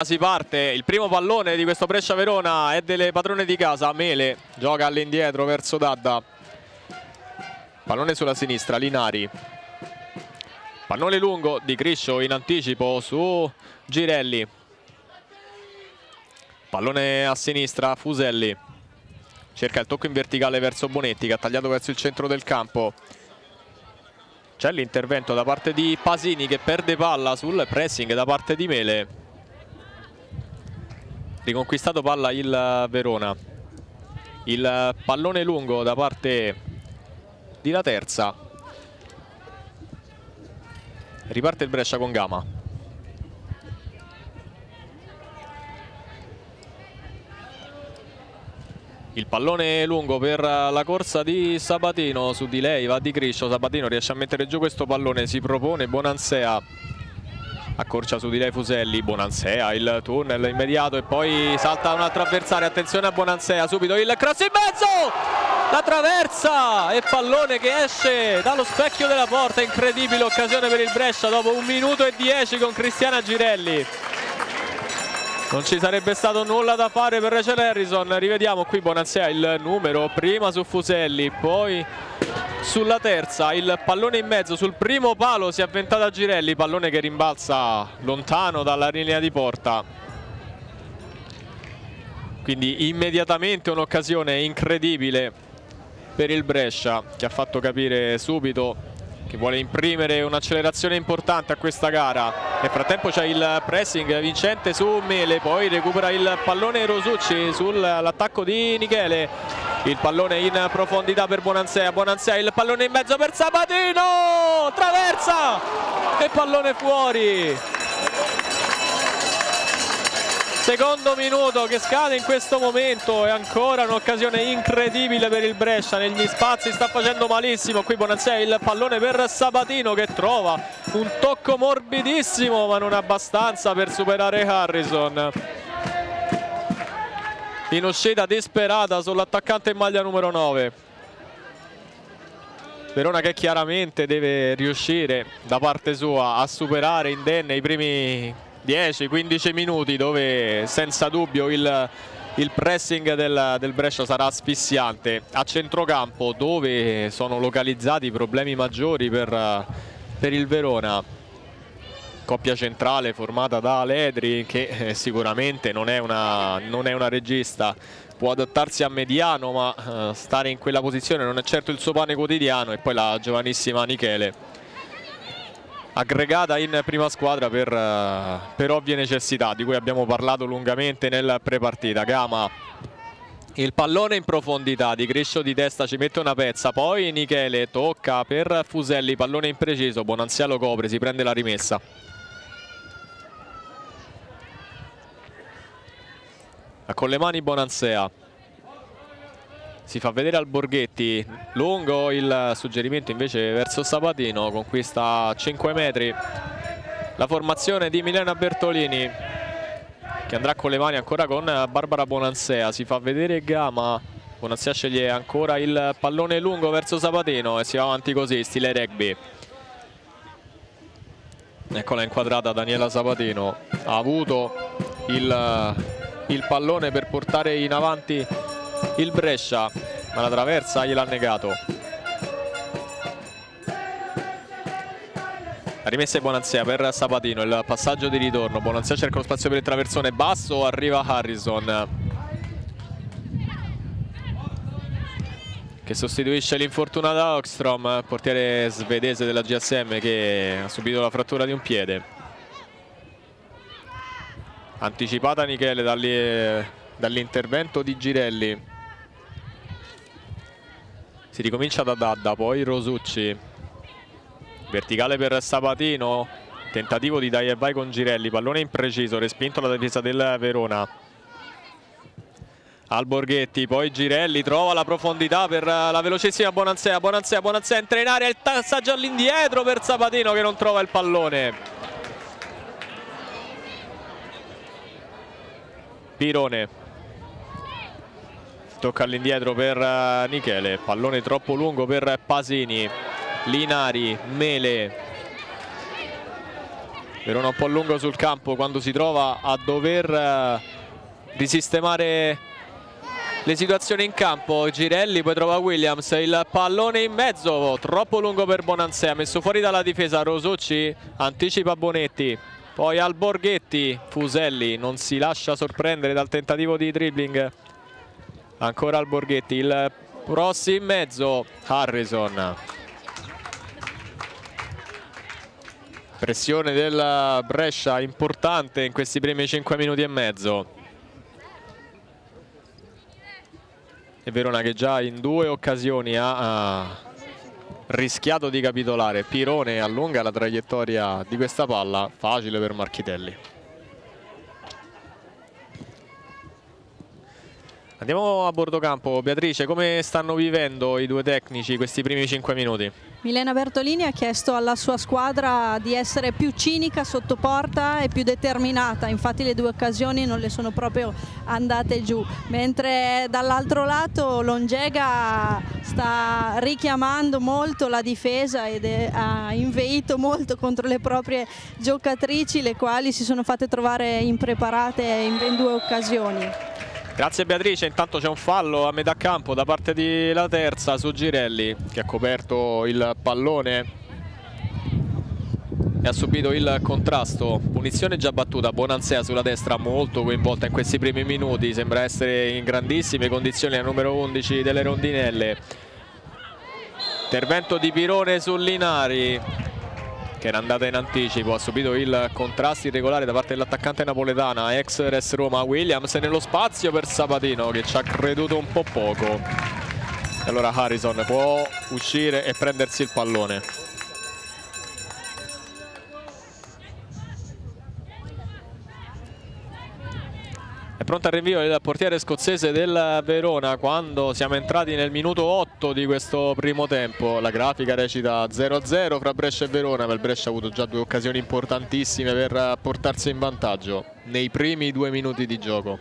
Si parte, il primo pallone di questo Brescia Verona è delle padrone di casa, Mele gioca all'indietro verso Dadda. Pallone sulla sinistra, Linari. Pallone lungo di Criscio in anticipo su Girelli. Pallone a sinistra, Fuselli. Cerca il tocco in verticale verso Bonetti che ha tagliato verso il centro del campo. C'è l'intervento da parte di Pasini che perde palla sul pressing da parte di Mele riconquistato palla il Verona. Il pallone lungo da parte di La Terza. Riparte il Brescia con Gama. Il pallone lungo per la corsa di Sabatino su di lei va di Criscio Sabatino riesce a mettere giù questo pallone si propone Bonansea accorcia su di lei Fuselli, Bonansea, il tunnel immediato e poi salta un altro avversario, attenzione a Bonansea, subito il cross in mezzo, la traversa e pallone che esce dallo specchio della porta, incredibile occasione per il Brescia dopo un minuto e dieci con Cristiana Girelli. Non ci sarebbe stato nulla da fare per Rachel Harrison, rivediamo qui Bonansea il numero, prima su Fuselli, poi sulla terza. Il pallone in mezzo sul primo palo si è avventata Girelli. Pallone che rimbalza lontano dalla linea di porta. Quindi immediatamente un'occasione incredibile per il Brescia che ha fatto capire subito che vuole imprimere un'accelerazione importante a questa gara. Nel frattempo c'è il pressing vincente su Mele poi recupera il pallone Rosucci sull'attacco di Michele. Il pallone in profondità per Bonansea Bonansea il pallone in mezzo per Sabatino traversa e pallone fuori secondo minuto che scade in questo momento e ancora un'occasione incredibile per il Brescia. Negli spazi sta facendo malissimo. Qui Bonansea il pallone per Sabatino che trova un tocco morbidissimo ma non abbastanza per superare Harrison. In uscita disperata sull'attaccante in maglia numero 9 Verona che chiaramente deve riuscire da parte sua a superare indenne i primi 10-15 minuti dove senza dubbio il, il pressing del, del, Brescia sarà asfissiante. A centrocampo dove sono localizzati i problemi maggiori per, per il Verona? Coppia centrale formata da Ledri che eh, sicuramente non è, una, non è, una, regista. Può adattarsi a mediano ma eh, stare in quella posizione non è certo il suo pane quotidiano. E poi la giovanissima Michele aggregata in prima squadra per, uh, per ovvie necessità di cui abbiamo parlato lungamente nel prepartita. Gama il pallone in profondità di Crescio di testa ci mette una pezza poi Michele tocca per Fuselli pallone impreciso Bonanzia lo copre si prende la rimessa. Con le mani Bonansea si fa vedere al Borghetti. Lungo il suggerimento invece verso Sabatino conquista 5 metri. La formazione di Milena Bertolini che andrà con le mani ancora con Barbara Bonansea. Si fa vedere Gama Bonansea sceglie ancora il pallone lungo verso Sabatino e si va avanti così stile rugby. Eccola inquadrata Daniela Sabatino. Ha avuto il il pallone per portare in avanti il Brescia ma la traversa gliel'ha negato. La rimessa è Bonansea per Sabatino il passaggio di ritorno. Bonansea cerca lo spazio per il traversone basso arriva Harrison. Che sostituisce l'infortunata Oxstrom portiere svedese della GSM che ha subito la frattura di un piede. Anticipata Michele dall'intervento di Girelli. Si ricomincia da Dadda poi Rosucci. Verticale per Sabatino. Tentativo di dai e vai con Girelli. Pallone impreciso respinto alla difesa del Verona. Al Borghetti poi Girelli trova la profondità per la velocissima Bonansea. Bonansea, Bonansea entra in area il passaggio all'indietro per Sabatino che non trova il pallone. Pirone tocca all'indietro per uh, Michele. Pallone troppo lungo per Pasini. Linari, Mele. Verona un po' lungo sul campo quando si trova a dover eh, risistemare le situazioni in campo. Girelli poi trova Williams. Il pallone in mezzo troppo lungo per Bonansea messo fuori dalla difesa Rosucci anticipa Bonetti. Poi al Borghetti Fuselli non si lascia sorprendere dal tentativo di dribbling ancora al Borghetti il Rossi in mezzo Harrison. Pressione del Brescia importante in questi primi 5 minuti e mezzo. E Verona che già in due occasioni ha rischiato di capitolare. Pirone allunga la traiettoria di questa palla facile per Marchitelli Andiamo a bordo campo. Beatrice, come stanno vivendo i due tecnici questi primi 5 minuti? Milena Bertolini ha chiesto alla sua squadra di essere più cinica sotto porta e più determinata, infatti le due occasioni non le sono proprio andate giù, mentre dall'altro lato Longega sta richiamando molto la difesa ed è, ha inveito molto contro le proprie giocatrici, le quali si sono fatte trovare impreparate in ben due occasioni. Grazie Beatrice, intanto c'è un fallo a metà campo da parte della terza su Girelli che ha coperto il pallone e ha subito il contrasto. Punizione già battuta, Bonansea sulla destra molto coinvolta in questi primi minuti, sembra essere in grandissime condizioni la numero 11 delle rondinelle. Intervento di Pirone su Linari che era andata in anticipo, ha subito il contrasto irregolare da parte dell'attaccante napoletana, ex Res Roma Williams nello spazio per Sabatino che ci ha creduto un po' poco. E allora Harrison può uscire e prendersi il pallone. Pronto al rinvio il portiere scozzese del Verona quando siamo entrati nel minuto 8 di questo primo tempo. La grafica recita 0-0 fra Brescia e Verona, ma il Brescia ha avuto già due occasioni importantissime per portarsi in vantaggio nei primi due minuti di gioco.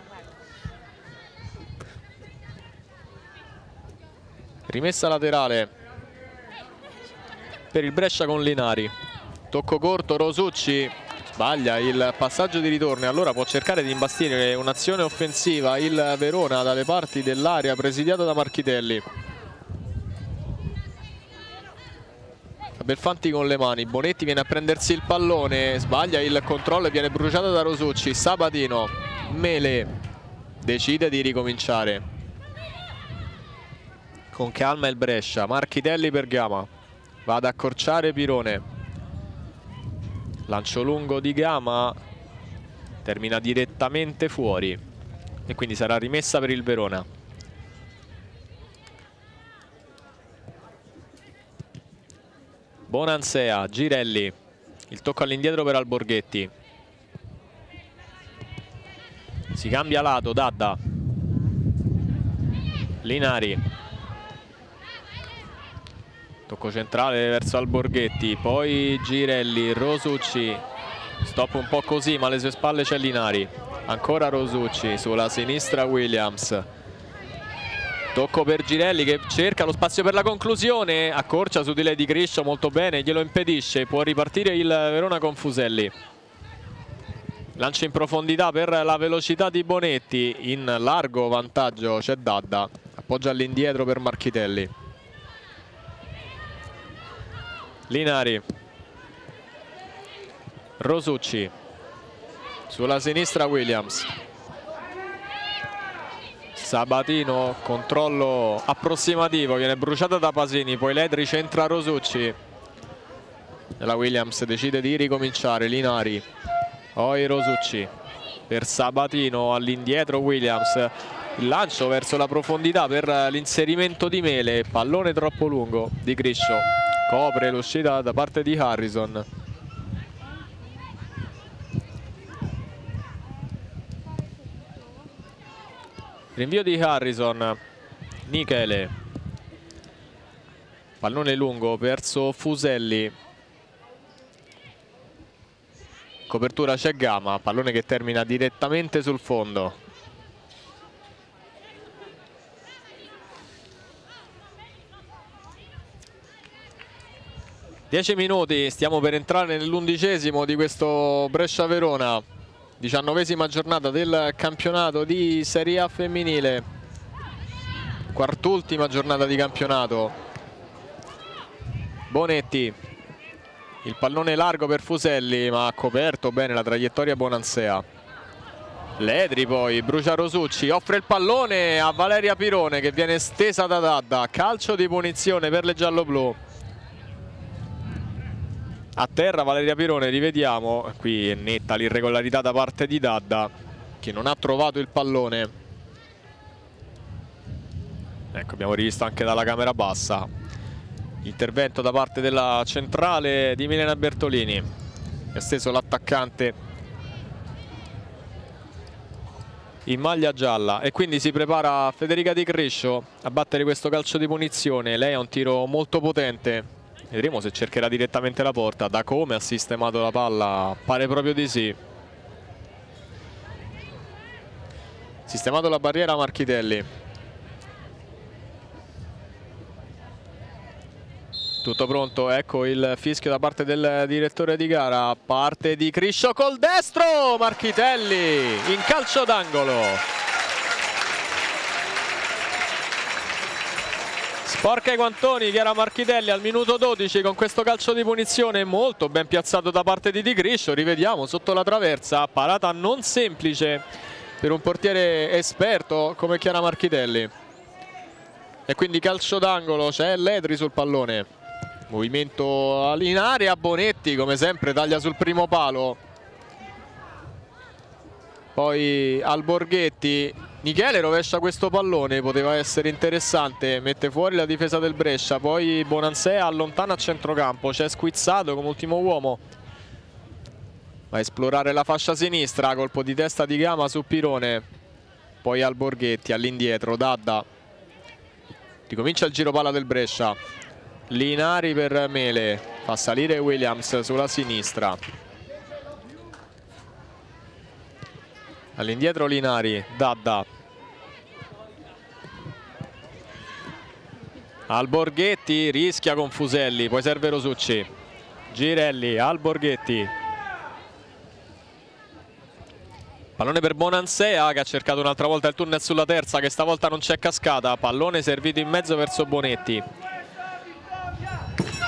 Rimessa laterale per il Brescia con Linari. Tocco corto, Rosucci sbaglia il passaggio di ritorno e allora può cercare di imbastire un'azione offensiva il Verona dalle parti dell'area presidiata da Marchitelli. Belfanti con le mani Bonetti viene a prendersi il pallone sbaglia il controllo e viene bruciato da Rosucci Sabatino Mele decide di ricominciare. Con calma il Brescia Marchitelli per Gama va ad accorciare Pirone lancio lungo di Gama termina direttamente fuori. E quindi sarà rimessa per il Verona. Bonansea, Girelli. Il tocco all'indietro per Alborghetti. Si cambia lato, Dadda. Linari Tocco centrale verso Alborghetti, poi Girelli, Rosucci, stop un po' così ma alle sue spalle c'è Linari, ancora Rosucci, sulla sinistra Williams, tocco per Girelli che cerca lo spazio per la conclusione, accorcia su di lei di Griscio molto bene, glielo impedisce, può ripartire il Verona con Fuselli. Lancio in profondità per la velocità di Bonetti, in largo vantaggio c'è Dadda, appoggia all'indietro per Marchitelli. Linari. Rosucci. Sulla sinistra Williams. Sabatino controllo approssimativo viene bruciata da Pasini poi Ledri centra Rosucci. La Williams decide di ricominciare Linari. Poi Rosucci. Per Sabatino all'indietro Williams. Il lancio verso la profondità per l'inserimento di Mele pallone troppo lungo di Griscio copre l'uscita da parte di Harrison. Rinvio di Harrison. Michele. Pallone lungo verso Fuselli. Copertura c'è Gama pallone che termina direttamente sul fondo 10 minuti, stiamo per entrare nell'undicesimo di questo Brescia-Verona, diciannovesima giornata del campionato di Serie A femminile, quart'ultima giornata di campionato. Bonetti, il pallone largo per Fuselli ma ha coperto bene la traiettoria Bonansea. Ledri poi, brucia Rosucci, offre il pallone a Valeria Pirone che viene stesa da Dadda, calcio di punizione per le giallo-blu a terra Valeria Pirone rivediamo. Qui è netta l'irregolarità da parte di Dadda che non ha trovato il pallone. Ecco abbiamo rivisto anche dalla camera bassa. Intervento da parte della centrale di Milena Bertolini. È steso l'attaccante in maglia gialla. E quindi si prepara Federica Di Crescio a battere questo calcio di punizione. Lei ha un tiro molto potente Vedremo se cercherà direttamente la porta. Da come ha sistemato la palla, pare proprio di sì. Sistemato la barriera Marchitelli. Tutto pronto, ecco il fischio da parte del direttore di gara. Parte di Criscio col destro, Marchitelli in calcio d'angolo. Sporca i guantoni Chiara Marchitelli al minuto 12 con questo calcio di punizione molto ben piazzato da parte di Di Griscio rivediamo sotto la traversa parata non semplice per un portiere esperto come Chiara Marchitelli. E quindi calcio d'angolo c'è Ledri sul pallone movimento in area Bonetti come sempre taglia sul primo palo. Poi Alborghetti Michele rovescia questo pallone, poteva essere interessante, mette fuori la difesa del Brescia, poi Bonansea allontana a centrocampo, c'è squizzato come ultimo uomo. Va a esplorare la fascia sinistra, colpo di testa di Gama su Pirone, poi al Borghetti, all'indietro, Dadda. Ricomincia il giro palla del Brescia, Linari per Mele, fa salire Williams sulla sinistra. All'indietro Linari, Dadda Alborghetti rischia con Fuselli, poi serve Rosucci. Girelli, Alborghetti. Pallone per Bonansea che ha cercato un'altra volta il tunnel sulla terza che stavolta non c'è cascata. Pallone servito in mezzo verso Bonetti.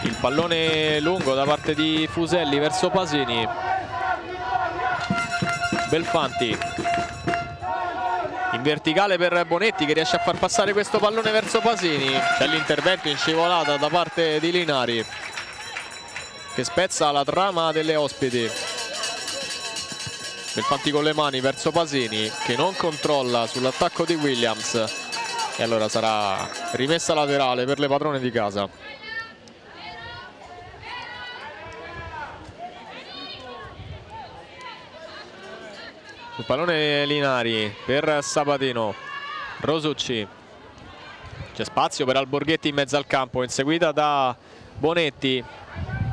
Il pallone lungo da parte di Fuselli verso Pasini. Belfanti in verticale per Bonetti che riesce a far passare questo pallone verso Pasini. C'è l'intervento in scivolata da parte di Linari che spezza la trama delle ospiti. Belfanti con le mani verso Pasini che non controlla sull'attacco di Williams. E allora sarà rimessa laterale per le padrone di casa il pallone Linari per Sabatino. Rosucci. C'è spazio per Alborghetti in mezzo al campo inseguita da Bonetti.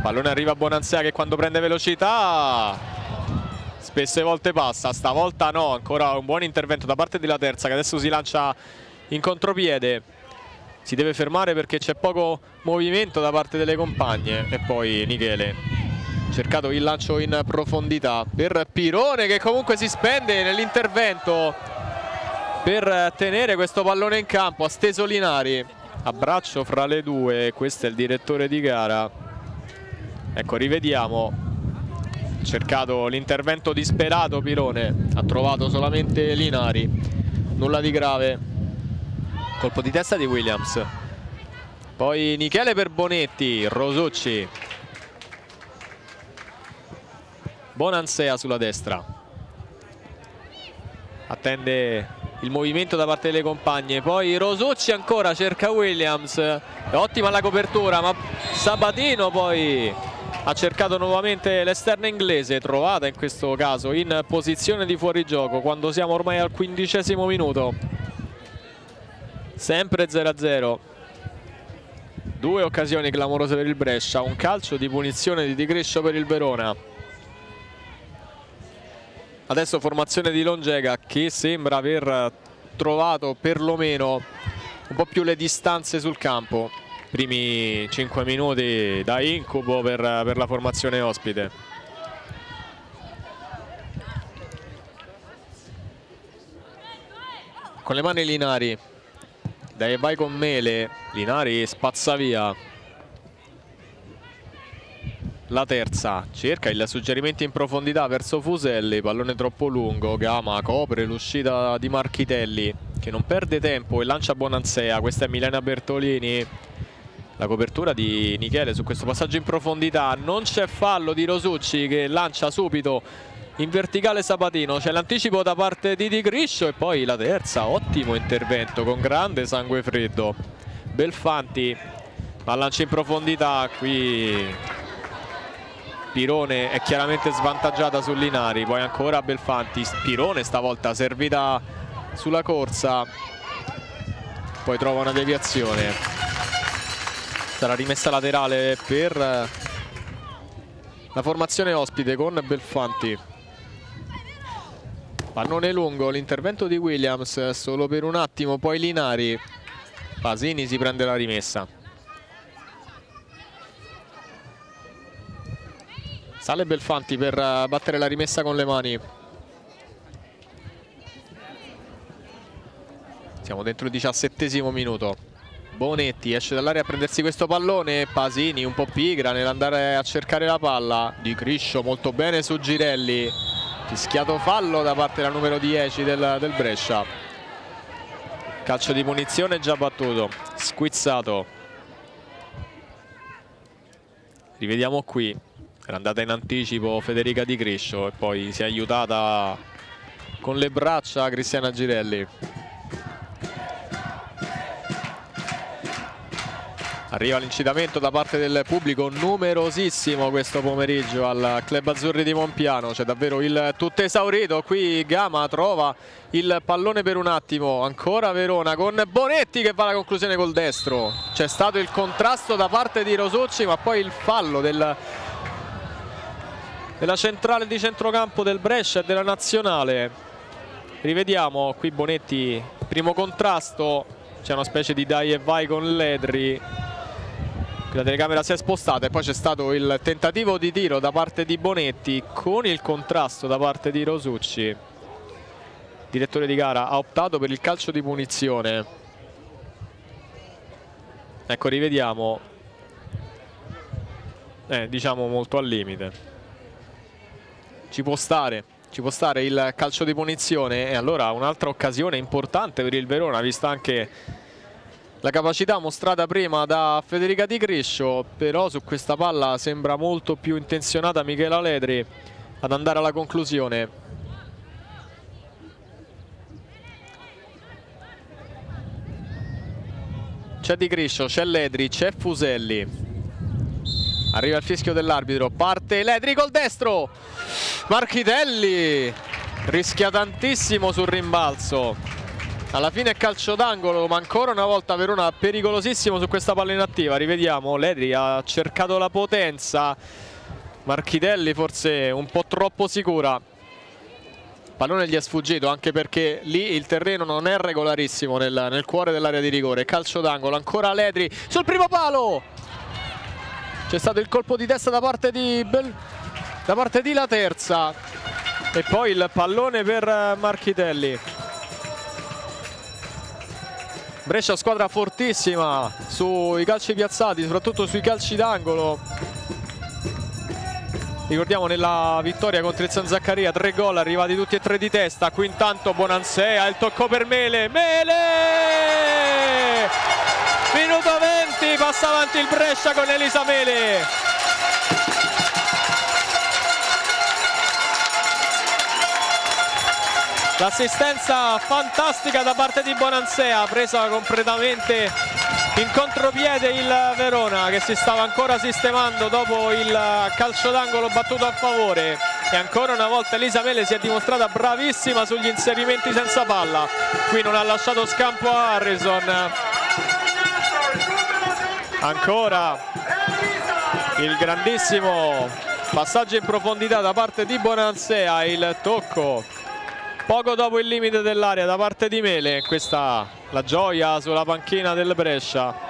Pallone arriva a Bonansea che quando prende velocità spesse volte passa. Stavolta no ancora un buon intervento da parte della terza che adesso si lancia in contropiede. Si deve fermare perché c'è poco movimento da parte delle compagne. E poi Michele cercato il lancio in profondità per Pirone che comunque si spende nell'intervento per tenere questo pallone in campo. Ha steso Linari. Abbraccio fra le due. Questo è il direttore di gara. Ecco rivediamo. Cercato l'intervento disperato Pirone. Ha trovato solamente Linari. Nulla di grave. Colpo di testa di Williams. Poi Michele per Bonetti Rosucci Bonansea sulla destra. Attende il movimento da parte delle compagne. Poi Rosucci ancora cerca Williams. Ottima la copertura ma Sabatino poi ha cercato nuovamente l'esterna inglese trovata in questo caso in posizione di fuorigioco quando siamo ormai al quindicesimo minuto. Sempre 0-0 due occasioni clamorose per il Brescia un calcio di punizione di Di Crescio per il Verona Adesso formazione di Longega che sembra aver trovato perlomeno un po' più le distanze sul campo. primi 5 minuti da incubo per, per la formazione ospite. Con le mani Linari. Dai vai con Mele. Linari spazza via la terza cerca il suggerimento in profondità verso Fuselli pallone troppo lungo Gama copre l'uscita di Marchitelli che non perde tempo e lancia Bonansea questa è Milena Bertolini. La copertura di Michele su questo passaggio in profondità non c'è fallo di Rosucci che lancia subito in verticale Sabatino c'è l'anticipo da parte di Di Griscio e poi la terza ottimo intervento con grande sangue freddo. Belfanti ma lancia in profondità qui Pirone è chiaramente svantaggiata su Linari poi ancora Belfanti Pirone stavolta servita sulla corsa poi trova una deviazione sarà rimessa laterale per la formazione ospite con Belfanti Pannone lungo, l'intervento di Williams solo per un attimo, poi Linari. Pasini si prende la rimessa. Sale Belfanti per battere la rimessa con le mani. Siamo dentro il diciassettesimo minuto. Bonetti esce dall'area a prendersi questo pallone. Pasini un po' pigra nell'andare a cercare la palla. Di Criscio molto bene su Girelli fischiato fallo da parte della numero 10 del, del Brescia calcio di munizione già battuto squizzato rivediamo qui era andata in anticipo Federica Di Criscio e poi si è aiutata con le braccia Cristiana Girelli Arriva l'incitamento da parte del pubblico numerosissimo questo pomeriggio al Club Azzurri di Monpiano. C'è davvero il tutto esaurito. Qui Gama trova il pallone per un attimo. Ancora Verona con Bonetti che va alla conclusione col destro. C'è stato il contrasto da parte di Rosucci ma poi il fallo del, della centrale di centrocampo del Brescia e della nazionale. Rivediamo qui Bonetti, primo contrasto. C'è una specie di dai e vai con Ledri. La telecamera si è spostata e poi c'è stato il tentativo di tiro da parte di Bonetti con il contrasto da parte di Rosucci. Direttore di gara ha optato per il calcio di punizione. Ecco rivediamo. Eh, diciamo molto al limite ci può stare ci può stare il calcio di punizione. E allora un'altra occasione importante per il Verona vista anche la capacità mostrata prima da Federica Di Criscio però su questa palla sembra molto più intenzionata Michela Ledri ad andare alla conclusione. C'è Di Criscio, c'è Ledri, c'è Fuselli arriva il fischio dell'arbitro parte Ledri col destro. Marchitelli rischia tantissimo sul rimbalzo. Alla fine calcio d'angolo ma ancora una volta Verona pericolosissimo su questa palla inattiva. Rivediamo Ledri ha cercato la potenza. Marchitelli forse un po' troppo sicura. Pallone gli è sfuggito anche perché lì il terreno non è regolarissimo nel, nel cuore dell'area di rigore. Calcio d'angolo ancora Ledri sul primo palo c'è stato il colpo di testa da parte di, Bel... da parte di La Terza e poi il pallone per Marchitelli Brescia squadra fortissima sui calci piazzati, soprattutto sui calci d'angolo. Ricordiamo nella vittoria contro il San Zaccaria, tre gol arrivati tutti e tre di testa. Qui intanto Bonansea, il tocco per Mele. Mele! Minuto 20, passa avanti il Brescia con Elisa Mele. L'assistenza fantastica da parte di Bonansea, presa completamente in contropiede il Verona che si stava ancora sistemando dopo il calcio d'angolo battuto a favore. E ancora una volta Elisa Mele si è dimostrata bravissima sugli inserimenti senza palla. Qui non ha lasciato scampo a Harrison ancora il grandissimo passaggio in profondità da parte di Bonansea il tocco poco dopo il limite dell'area da parte di Mele questa la gioia sulla panchina del Brescia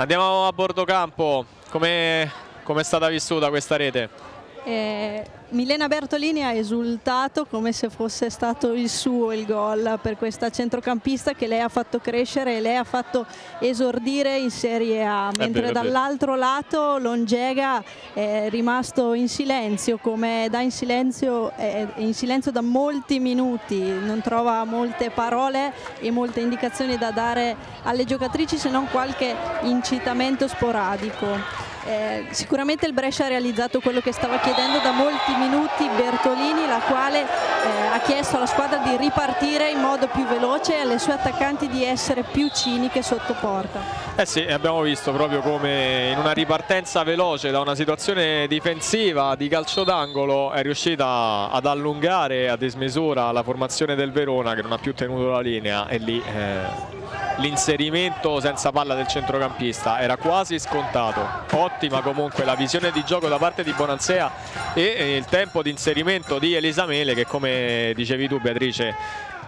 Andiamo a bordo campo, come è stata vissuta questa rete? Eh, Milena Bertolini ha esultato come se fosse stato il suo il gol per questa centrocampista che lei ha fatto crescere e lei ha fatto esordire in Serie A, mentre dall'altro lato Longega è rimasto in silenzio, come da in silenzio, è in silenzio da molti minuti, non trova molte parole e molte indicazioni da dare alle giocatrici se non qualche incitamento sporadico. Eh, sicuramente il Brescia ha realizzato quello che stava chiedendo da molti minuti Bertolini, la quale eh, ha chiesto alla squadra di ripartire in modo più veloce e alle sue attaccanti di essere più ciniche sotto porta. Eh sì, abbiamo visto proprio come in una ripartenza veloce da una situazione difensiva di calcio d'angolo è riuscita ad allungare a dismisura la formazione del Verona che non ha più tenuto la linea e lì eh, l'inserimento senza palla del centrocampista era quasi scontato ottima comunque la visione di gioco da parte di Bonansea e il tempo di inserimento di Elisa Mele che come dicevi tu Beatrice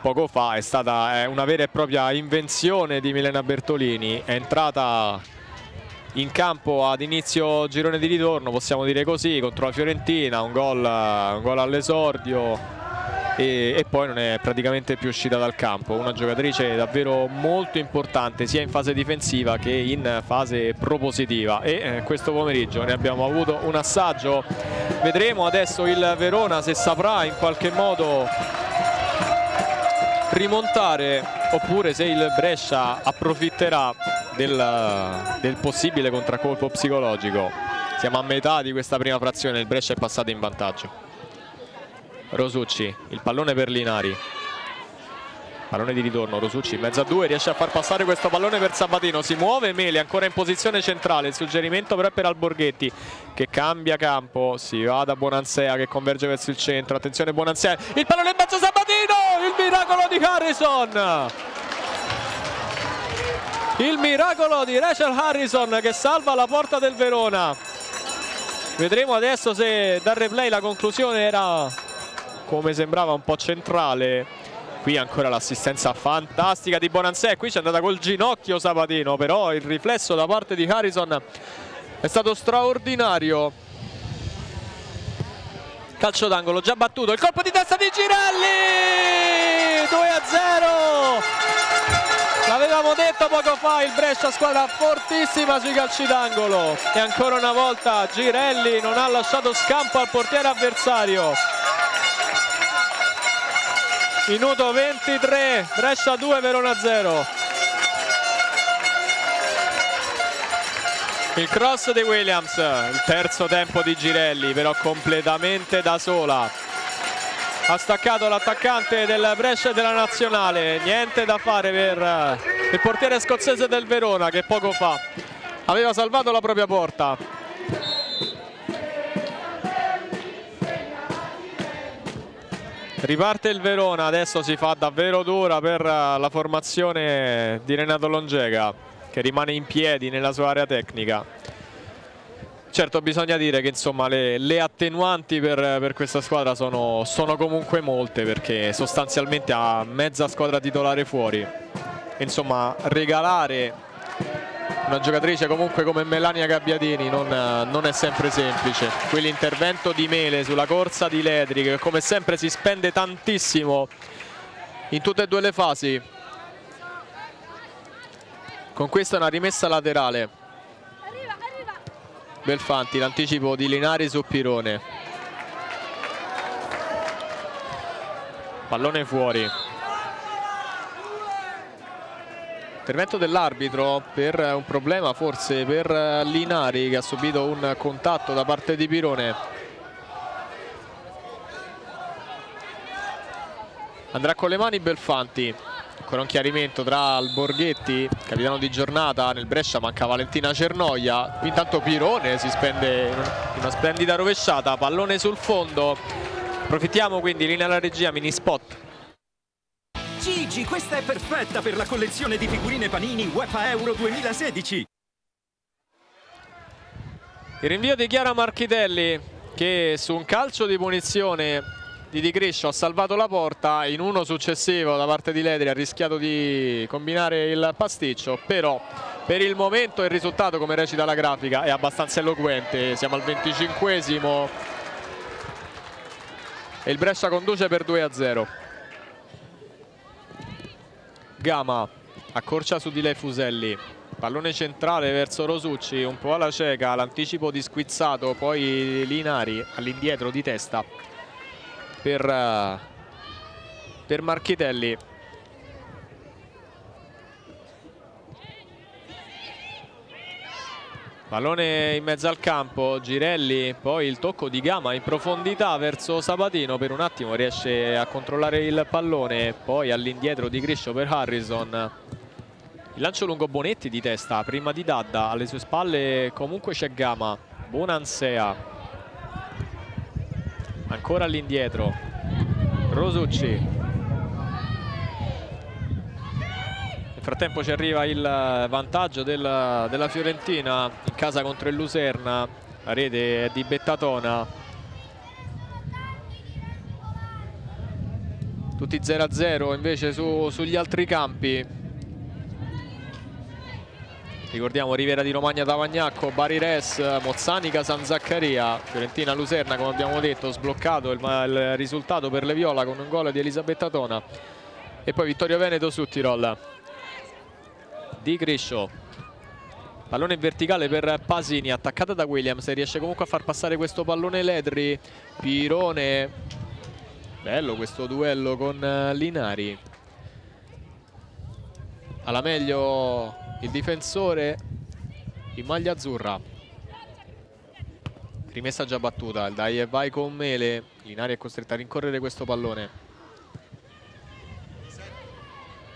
poco fa è stata una vera e propria invenzione di Milena Bertolini. È entrata in campo ad inizio girone di ritorno possiamo dire così contro la Fiorentina un gol all'esordio e, e, poi non è praticamente più uscita dal campo. Una giocatrice davvero molto importante sia in fase difensiva che in fase propositiva. E eh, questo pomeriggio ne abbiamo avuto un assaggio. Vedremo adesso il Verona se saprà in qualche modo rimontare oppure se il Brescia approfitterà del, del possibile contraccolpo psicologico. Siamo a metà di questa prima frazione il Brescia è passato in vantaggio Rosucci, il pallone per Linari. Pallone di ritorno, Rosucci in mezzo a due riesce a far passare questo pallone per Sabatino. Si muove Meli ancora in posizione centrale. Il suggerimento però è per Alborghetti che cambia campo. Si va da Bonansea che converge verso il centro. Attenzione Bonansea, il pallone in mezzo a Sabatino! Il miracolo di Harrison! Il miracolo di Rachel Harrison che salva la porta del Verona. Vedremo adesso se dal replay la conclusione era come sembrava un po' centrale. Qui ancora l'assistenza fantastica di Bonansè qui c'è andata col ginocchio Sabatino però il riflesso da parte di Harrison è stato straordinario. Calcio d'angolo già battuto il colpo di testa di Girelli! 2 a 0 l'avevamo detto poco fa il Brescia squadra fortissima sui calci d'angolo. E ancora una volta Girelli non ha lasciato scampo al portiere avversario minuto 23 Brescia 2 Verona 0 il cross di Williams il terzo tempo di Girelli però completamente da sola. Ha staccato l'attaccante del Brescia e della Nazionale. Niente da fare per il portiere scozzese del Verona che poco fa aveva salvato la propria porta Riparte il Verona, adesso si fa davvero dura per eh, la formazione di Renato Longega che rimane in piedi nella sua area tecnica. Certo bisogna dire che insomma, le, le, attenuanti per, per questa squadra sono, sono, comunque molte perché sostanzialmente ha mezza squadra titolare fuori. Insomma regalare una giocatrice comunque come Melania Gabbiadini non, non è sempre semplice. Quell'intervento di Mele sulla corsa di Ledri che come sempre si spende tantissimo in tutte e due le fasi. Con questa una rimessa laterale. Belfanti l'anticipo di Linari su Pirone. Pallone fuori Intervento dell'arbitro per un problema forse per Linari che ha subito un contatto da parte di Pirone. Andrà con le mani Belfanti. Ancora un chiarimento tra Alborghetti, capitano di giornata, nel Brescia manca Valentina Cernoia. Intanto Pirone si spende una splendida rovesciata, pallone sul fondo. Approfittiamo quindi, linea alla regia, mini spot. Gigi, questa è perfetta per la collezione di figurine Panini UEFA Euro 2016. Il rinvio di Chiara Marchitelli che su un calcio di punizione di Di Griscio ha salvato la porta in uno successivo da parte di Ledri ha rischiato di combinare il pasticcio però per il momento il risultato come recita la grafica è abbastanza eloquente. Siamo al 25esimo e il Brescia conduce per 2 a 0 Gama accorcia su di lei Fuselli. Pallone centrale verso Rosucci un po' alla cieca l'anticipo di Squizzato poi Linari all'indietro di testa per, uh, per Marchitelli Pallone in mezzo al campo, Girelli, poi il tocco di Gama in profondità verso Sabatino, per un attimo riesce a controllare il pallone, poi all'indietro di Griscio per Harrison. Il lancio lungo Bonetti di testa, prima di Dadda, alle sue spalle comunque c'è Gama, buona Ansea. Ancora all'indietro, Rosucci, Nel frattempo ci arriva il vantaggio della, della Fiorentina in casa contro il Luserna. La rete è di Bettatona. Tutti 0-0 invece su, sugli altri campi. Ricordiamo Rivera di Romagna Tavagnacco, Bari Res, Mozzanica, San Zaccaria, Fiorentina Luserna come abbiamo detto, sbloccato il, il risultato per le Viola con un gol di Elisabetta Tona e poi Vittorio Veneto su Tirol di Griscio. Pallone in verticale per Pasini attaccata da Williams riesce comunque a far passare questo pallone Ledri. Pirone. Bello questo duello con eh, Linari. Alla meglio il difensore in maglia azzurra. Rimessa già battuta. Il dai e vai con Mele. Linari è costretto a rincorrere questo pallone.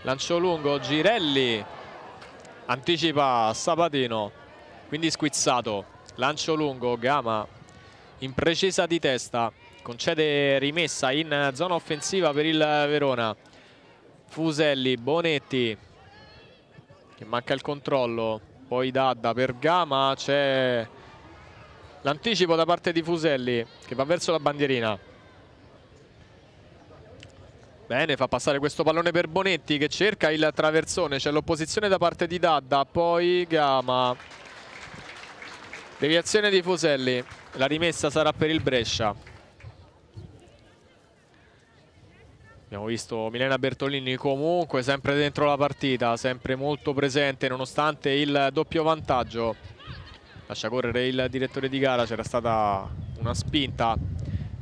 Lancio lungo Girelli anticipa Sabatino quindi squizzato. Lancio lungo Gama imprecisa di testa concede rimessa in zona offensiva per il Verona. Fuselli, Bonetti che manca il controllo. Poi Dadda per Gama c'è l'anticipo da parte di Fuselli che va verso la bandierina Bene, fa passare questo pallone per Bonetti che cerca il traversone, c'è l'opposizione da parte di Dadda, poi Gama. Deviazione di Fuselli, la rimessa sarà per il Brescia. Abbiamo visto Milena Bertolini comunque sempre dentro la partita, sempre molto presente nonostante il doppio vantaggio. Lascia correre il direttore di gara, c'era stata una spinta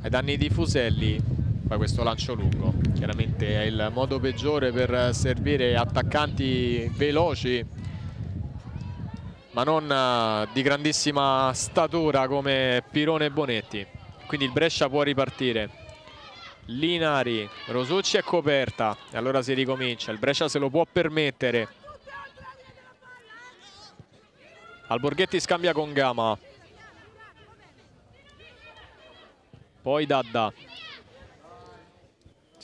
ai danni di Fuselli poi questo lancio lungo. Chiaramente è il modo peggiore per servire attaccanti veloci ma non eh, di grandissima statura come Pirone e Bonetti. Quindi il Brescia può ripartire. Linari, Rosucci è coperta. E allora si ricomincia. Il Brescia se lo può permettere. Alborghetti scambia con Gama. Poi Dadda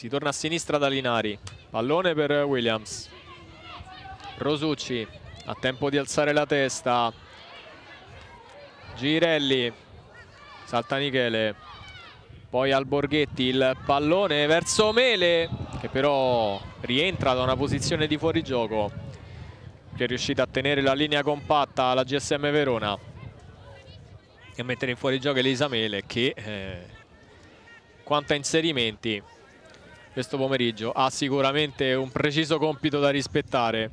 si torna a sinistra da Linari. Pallone per Williams. Rosucci a tempo di alzare la testa. Girelli. Salta Michele. Poi Alborghetti il pallone verso Mele che però rientra da una posizione di fuorigioco che è riuscita a tenere la linea compatta alla GSM Verona e a mettere in fuorigioco Elisa Mele che eh, quanto inserimenti questo pomeriggio. Ha sicuramente un preciso compito da rispettare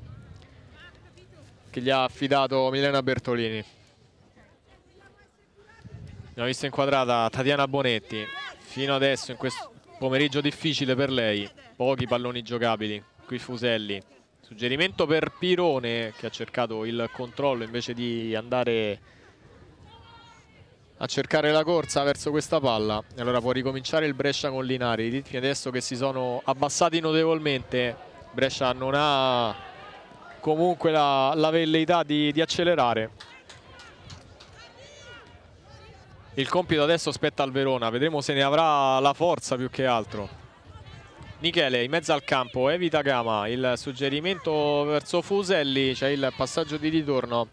che gli ha affidato Milena Bertolini. Abbiamo visto inquadrata Tatiana Bonetti. Fino adesso in questo pomeriggio difficile per lei pochi palloni giocabili. Qui Fuselli. Suggerimento per Pirone che ha cercato il controllo invece di andare a cercare la corsa verso questa palla. E allora può ricominciare il Brescia con Linari. I ritmi adesso che si sono abbassati notevolmente Brescia non ha comunque la, la velleità di, di accelerare. Il compito adesso spetta al Verona. Vedremo se ne avrà la forza più che altro. Michele in mezzo al campo evita Gama. Il suggerimento verso Fuselli c'è il passaggio di ritorno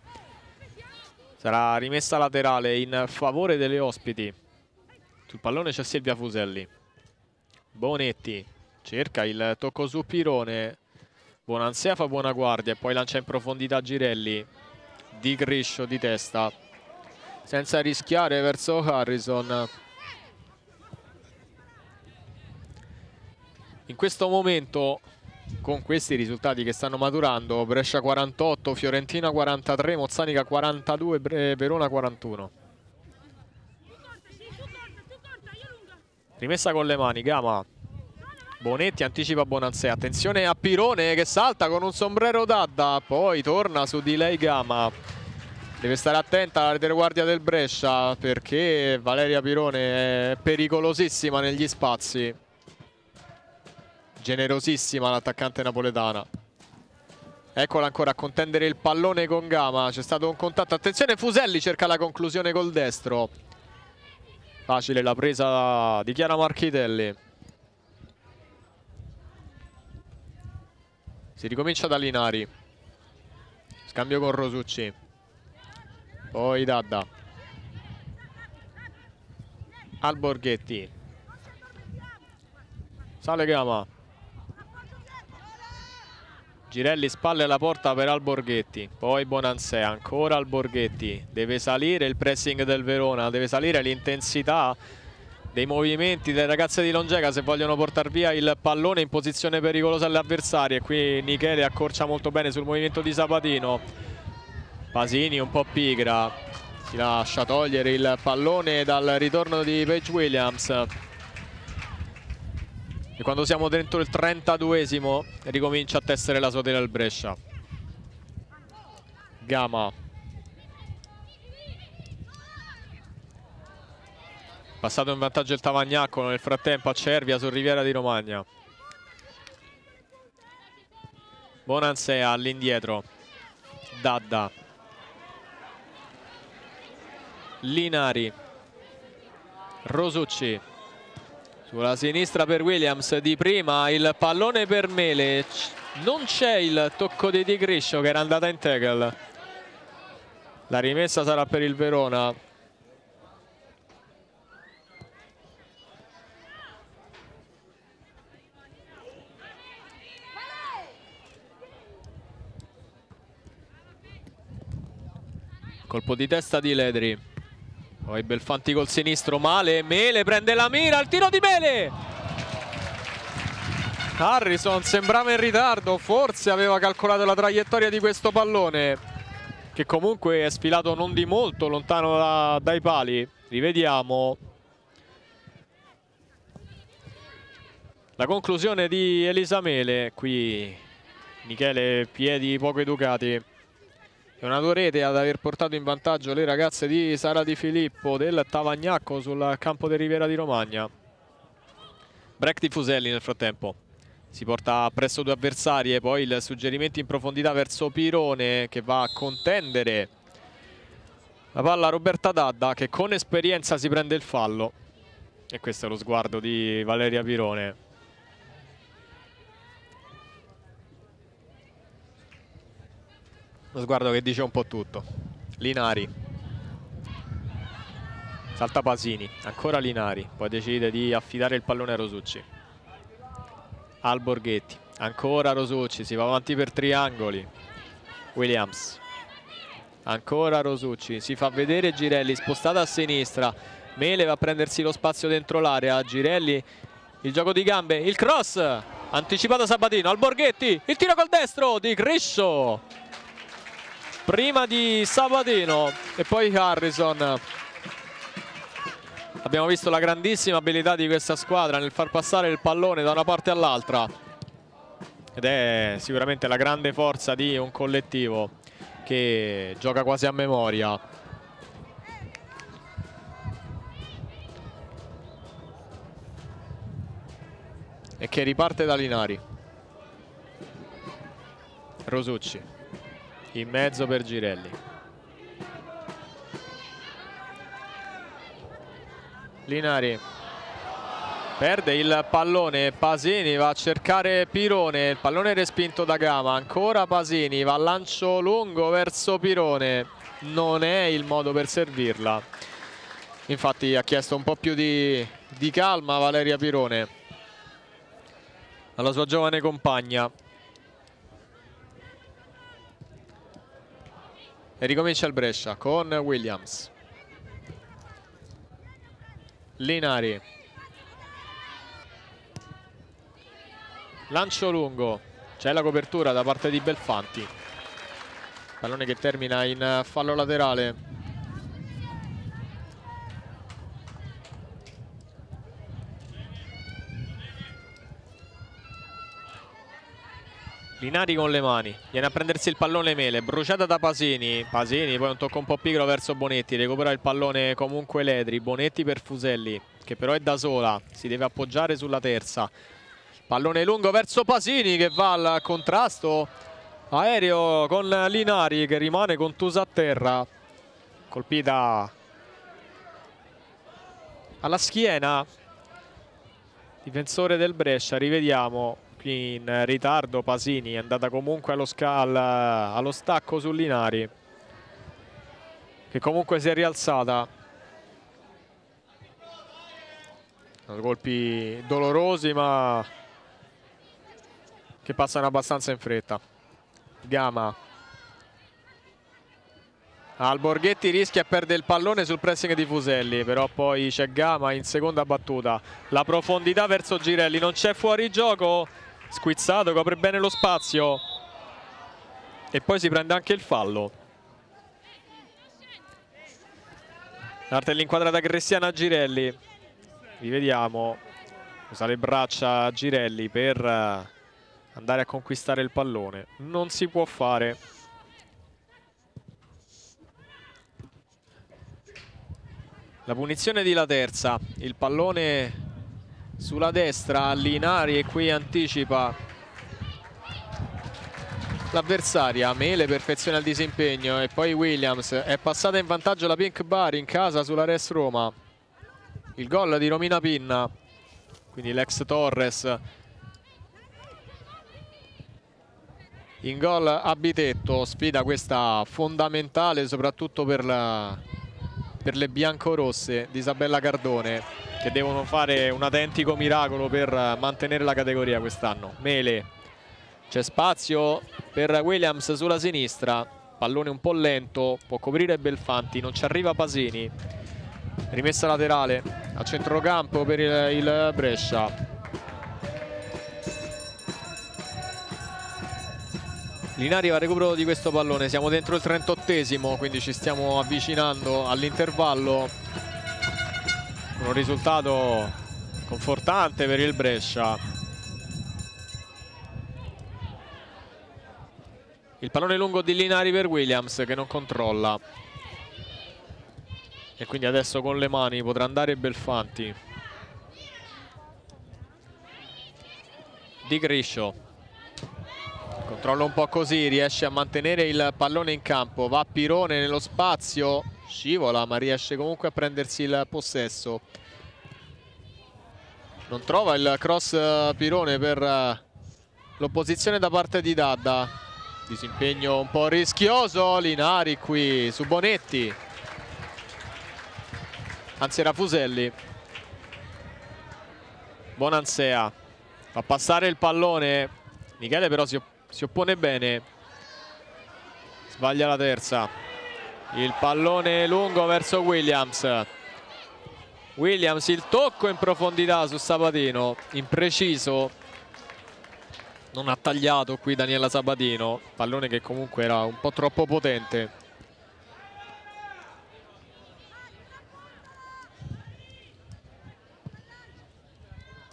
Sarà rimessa laterale in favore delle ospiti. Sul pallone c'è Silvia Fuselli. Bonetti cerca il tocco su Pirone. Bonansea fa buona guardia e poi lancia in profondità Girelli di Griscio di testa senza rischiare verso Harrison in questo momento con questi risultati che stanno maturando. Brescia 48, Fiorentina 43, Mozzanica 42, Verona 41 rimessa con le mani, Gama. Bonetti anticipa Bonansè, attenzione a Pirone che salta con un sombrero d'Adda, poi torna su di lei Gama. Deve stare attenta alla retroguardia del Brescia perché Valeria Pirone è pericolosissima negli spazi. Generosissima l'attaccante napoletana. Eccola ancora a contendere il pallone con Gama, c'è stato un contatto, attenzione Fuselli cerca la conclusione col destro. Facile la presa di Chiara Marchitelli. Si ricomincia da Linari. Scambio con Rosucci. Poi Dadda. Alborghetti. Sale Gama. Girelli spalle alla porta per Alborghetti. Poi Bonansè. Ancora Alborghetti. Deve salire il pressing del Verona. Deve salire l'intensità dei movimenti delle ragazze di Longega se vogliono portare via il pallone in posizione pericolosa alle avversarie qui Michele accorcia molto bene sul movimento di Sabatino Pasini un po' pigra si lascia togliere il pallone dal ritorno di Paige Williams e quando siamo dentro il 32esimo ricomincia a tessere la sua tela al Brescia Gama Passato in vantaggio il Tavagnacco nel frattempo a Cervia su Riviera di Romagna. Bonansea all'indietro. Dadda. Linari. Rosucci. Sulla sinistra per Williams di prima il pallone per Mele. Non c'è il tocco di Di Griscio che era andata in tackle. La rimessa sarà per il Verona. Colpo di testa di Ledri. Poi Belfanti col sinistro, male, Mele prende la mira, il tiro di Mele! Harrison sembrava in ritardo, forse aveva calcolato la traiettoria di questo pallone, che comunque è sfilato non di molto lontano da, dai pali. Rivediamo. La conclusione di Elisa Mele, qui Michele piedi poco educati. Una rete ad aver portato in vantaggio le ragazze di Sara Di Filippo del Tavagnacco sul campo di Riviera di Romagna. Break di Fuselli nel frattempo. Si porta presso due avversarie, poi il suggerimento in profondità verso Pirone che va a contendere la palla Roberta Dadda che con esperienza si prende il fallo. E questo è lo sguardo di Valeria Pirone. Lo sguardo che dice un po' tutto. Linari. Salta Pasini. Ancora Linari. Poi decide di affidare il pallone a Rosucci. Al Borghetti. Ancora Rosucci. Si va avanti per triangoli. Williams. Ancora Rosucci. Si fa vedere Girelli. Spostata a sinistra. Mele va a prendersi lo spazio dentro l'area. Girelli. Il gioco di gambe. Il cross. Anticipato Sabatino. Al Borghetti. Il tiro col destro di Griscio prima di Sabatino e poi Harrison. Abbiamo visto la grandissima abilità di questa squadra nel far passare il pallone da una parte all'altra. Ed è sicuramente la grande forza di un collettivo che gioca quasi a memoria. E che riparte da Linari. Rosucci in mezzo per Girelli. Linari perde il pallone Pasini va a cercare Pirone il pallone respinto da Gama ancora Pasini va a lancio lungo verso Pirone non è il modo per servirla. Infatti ha chiesto un po' più di, di calma Valeria Pirone. Alla sua giovane compagna E ricomincia il Brescia con Williams. Linari. Lancio lungo. C'è la copertura da parte di Belfanti. Pallone che termina in fallo laterale. Linari con le mani, viene a prendersi il pallone Mele, bruciata da Pasini, Pasini poi un tocco un po' piccolo verso Bonetti, recupera il pallone comunque Ledri, Bonetti per Fuselli che però è da sola, si deve appoggiare sulla terza, pallone lungo verso Pasini che va al contrasto aereo con Linari che rimane contusa a terra, colpita alla schiena, difensore del Brescia, rivediamo in ritardo Pasini è andata comunque allo, allo stacco su Linari che comunque si è rialzata. Colpi dolorosi ma che passano abbastanza in fretta. Gama. Alborghetti rischia e perde il pallone sul pressing di Fuselli però poi c'è Gama in seconda battuta. La profondità verso Girelli non c'è fuori gioco Squizzato, copre bene lo spazio. E poi si prende anche il fallo. L'arte dell'inquadrata Cristiana Girelli. Rivediamo. Usa le braccia Girelli per eh, andare a conquistare il pallone. Non si può fare. La punizione di la terza. Il pallone sulla destra Linari e qui anticipa l'avversaria. Mele perfeziona il disimpegno e poi Williams è passata in vantaggio la Pink Bar in casa sulla Res Roma. Il gol di Romina Pinna quindi l'ex Torres. In gol a Bitetto sfida questa fondamentale soprattutto per, la, per le biancorosse di Isabella Cardone che devono fare un autentico miracolo per mantenere la categoria quest'anno. Mele, c'è spazio per Williams sulla sinistra, pallone un po' lento, può coprire Belfanti, non ci arriva Pasini. Rimessa laterale a centrocampo per il, il Brescia. Linari va a recupero di questo pallone, siamo dentro il 38esimo, quindi ci stiamo avvicinando all'intervallo un risultato confortante per il Brescia. Il pallone lungo di Linari per Williams che non controlla. E quindi adesso con le mani potrà andare Belfanti. Di Griscio controlla un po' così riesce a mantenere il pallone in campo. Va Pirone nello spazio scivola ma riesce comunque a prendersi il possesso. Non trova il cross eh, Pirone per eh, l'opposizione da parte di Dadda. Disimpegno un po' rischioso Linari qui su Bonetti. Anzi era Fuselli Bonansea. Fa passare il pallone. Michele però si, si oppone bene. Sbaglia la terza. Il pallone lungo verso Williams. Williams il tocco in profondità su Sabatino. Impreciso. Non ha tagliato qui Daniela Sabatino. Pallone che comunque era un po' troppo potente.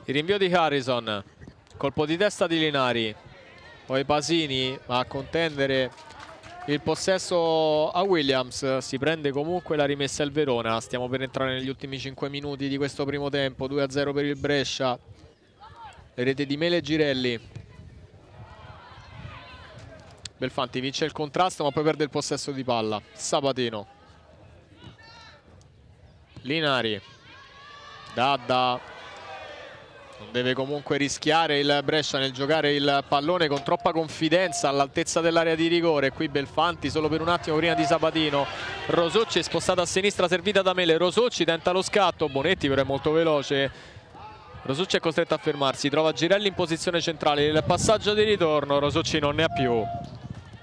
Il rinvio di Harrison. Colpo di testa di Linari poi Pasini a contendere il possesso a Williams si prende comunque la rimessa il Verona. Stiamo per entrare negli ultimi 5 minuti di questo primo tempo. 2-0 per il Brescia. Rete di Mele e Girelli. Belfanti vince il contrasto ma poi perde il possesso di palla. Sabatino. Linari. Dadda non deve comunque rischiare il Brescia nel giocare il pallone con troppa confidenza all'altezza dell'area di rigore. Qui Belfanti solo per un attimo prima di Sabatino. Rosocci è spostato a sinistra servita da Mele. Rosocci tenta lo scatto. Bonetti però è molto veloce. Rosocci è costretto a fermarsi. Trova Girelli in posizione centrale. Il passaggio di ritorno. Rosocci non ne ha più.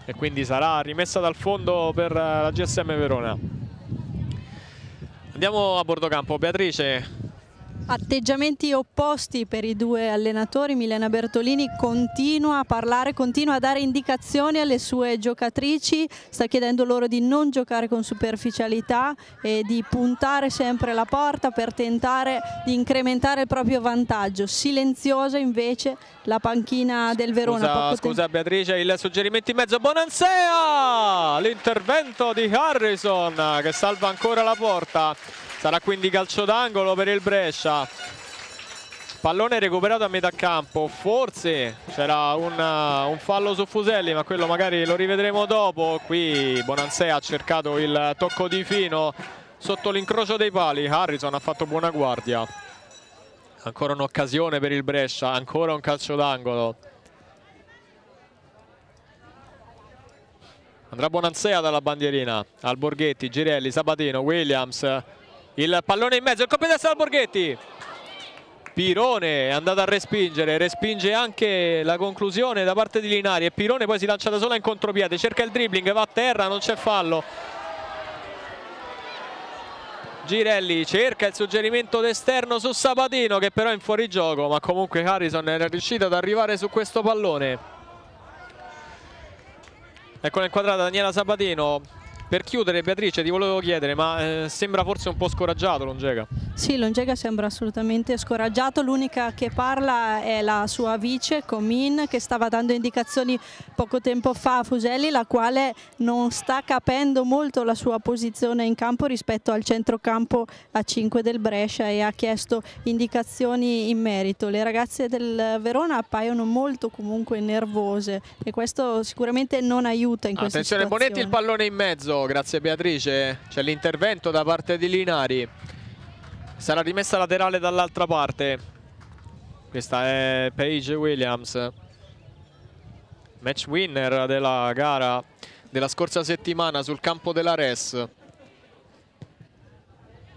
E quindi sarà rimessa dal fondo per la GSM Verona. Andiamo a bordo campo. Beatrice, atteggiamenti opposti per i due allenatori. Milena Bertolini continua a parlare, continua a dare indicazioni alle sue giocatrici, sta chiedendo loro di non giocare con superficialità e di puntare sempre la porta per tentare di incrementare il proprio vantaggio. Silenziosa invece la panchina del Verona. Scusa, scusa Beatrice, il suggerimento in mezzo, Bonansea! L'intervento di Harrison che salva ancora la porta. Sarà quindi calcio d'angolo per il Brescia. Pallone recuperato a metà campo, forse c'era un, uh, un, fallo su Fuselli ma quello magari lo rivedremo dopo. Qui Bonansea ha cercato il tocco di fino sotto l'incrocio dei pali, Harrison ha fatto buona guardia. Ancora un'occasione per il Brescia, ancora un calcio d'angolo. Andrà Bonansea dalla bandierina, al Borghetti, Girelli, Sabatino, Williams il pallone in mezzo, il colpo di testa dal Borghetti. Pirone è andato a respingere, respinge anche la conclusione da parte di Linari e Pirone poi si lancia da sola in contropiede, cerca il dribbling, va a terra, non c'è fallo. Girelli cerca il suggerimento d'esterno su Sabatino che però è in fuorigioco, ma comunque Harrison era riuscito ad arrivare su questo pallone. Ecco inquadrata Daniela Sabatino, per chiudere Beatrice ti volevo chiedere, ma eh, sembra forse un po' scoraggiato Longega? Sì, Longega sembra assolutamente scoraggiato, l'unica che parla è la sua vice Comin che stava dando indicazioni poco tempo fa a Fuselli, la quale non sta capendo molto la sua posizione in campo rispetto al centrocampo a 5 del Brescia e ha chiesto indicazioni in merito. Le ragazze del Verona appaiono molto comunque nervose e questo sicuramente non aiuta in questa Attenzione, situazione. Bonetti il pallone in mezzo grazie Beatrice. C'è l'intervento da parte di Linari. Sarà rimessa laterale dall'altra parte. Questa è Paige Williams. Match winner della gara della scorsa settimana sul campo della Res.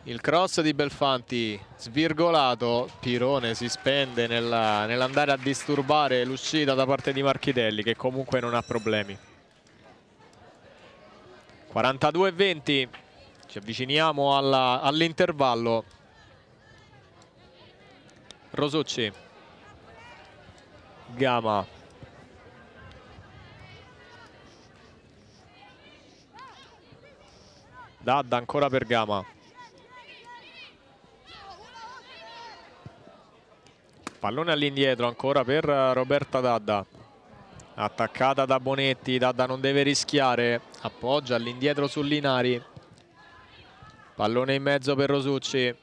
Il cross di Belfanti svirgolato, Pirone si spende nell'andare a disturbare l'uscita da parte di Marchidelli che comunque non ha problemi. 42-20 ci avviciniamo all'intervallo. Rosucci Gama. Dadda ancora per Gama. Pallone all'indietro ancora per Roberta Dadda attaccata da Bonetti Dadda non deve rischiare. Appoggia all'indietro su Linari. Pallone in mezzo per Rosucci.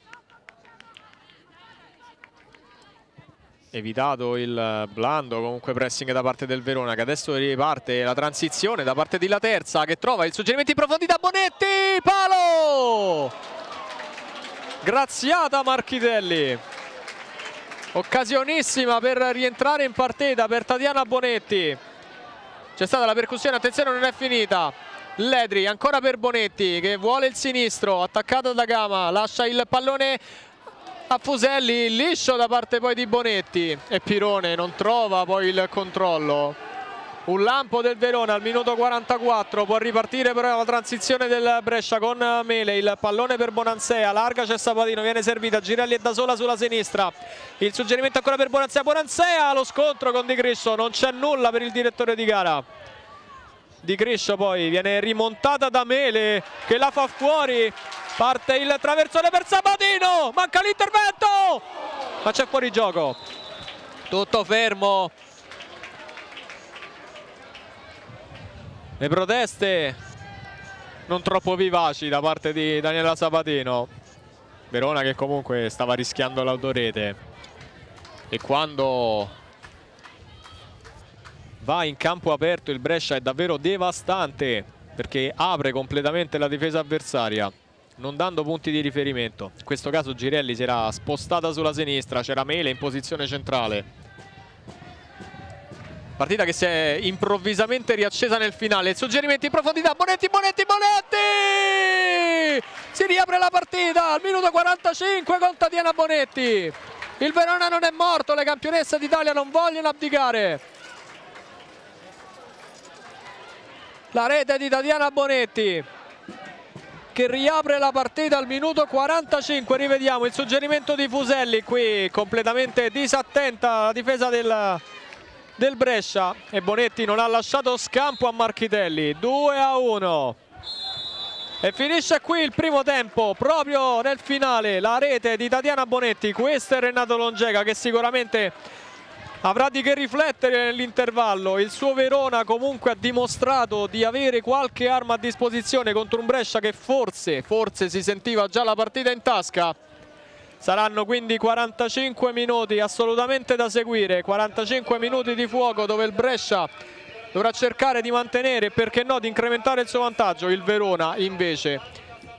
Evitato il blando comunque pressing da parte del Verona che adesso riparte la transizione da parte di La Terza che trova il suggerimento in profondità Bonetti palo! Graziata Marchitelli. Occasionissima per rientrare in partita per Tatiana Bonetti c'è stata la percussione, attenzione non è finita. Ledri ancora per Bonetti che vuole il sinistro, attaccato da Gama, lascia il pallone a Fuselli, liscio da parte poi di Bonetti e Pirone non trova poi il controllo. Un lampo del Verona al minuto 44, può ripartire però la transizione del Brescia con Mele, il pallone per Bonansea, larga c'è Sabatino, viene servita, Girelli è da sola sulla sinistra, il suggerimento ancora per Bonansea, Bonansea lo scontro con Di Griscio, non c'è nulla per il direttore di gara. Di Griscio poi viene rimontata da Mele che la fa fuori, parte il traversone per Sabatino, manca l'intervento, ma c'è fuori gioco, tutto fermo. Le proteste non troppo vivaci da parte di Daniela Sabatino. Verona che comunque stava rischiando l'autorete. E quando va in campo aperto il Brescia è davvero devastante perché apre completamente la difesa avversaria non dando punti di riferimento. In questo caso Girelli si era spostata sulla sinistra c'era Mele in posizione centrale Partita che si è improvvisamente riaccesa nel finale. Il suggerimento in profondità. Bonetti, Bonetti, Bonetti! Si riapre la partita al minuto 45 con Tatiana Bonetti. Il Verona non è morto, le campionesse d'Italia non vogliono abdicare. la rete di Tatiana Bonetti che riapre la partita al minuto 45 rivediamo il suggerimento di Fuselli qui completamente disattenta la difesa del, del Brescia. E Bonetti non ha lasciato scampo a Marchitelli. 2 a 1 e finisce qui il primo tempo proprio nel finale. La rete di Tatiana Bonetti. Questo è Renato Longega che sicuramente avrà di che riflettere nell'intervallo. Il suo Verona comunque ha dimostrato di avere qualche arma a disposizione contro un Brescia che forse, forse si sentiva già la partita in tasca saranno quindi 45 minuti assolutamente da seguire 45 minuti di fuoco dove il Brescia dovrà cercare di mantenere e perché no di incrementare il suo vantaggio. Il Verona invece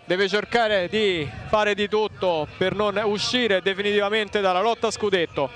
deve cercare di fare di tutto per non uscire definitivamente dalla lotta scudetto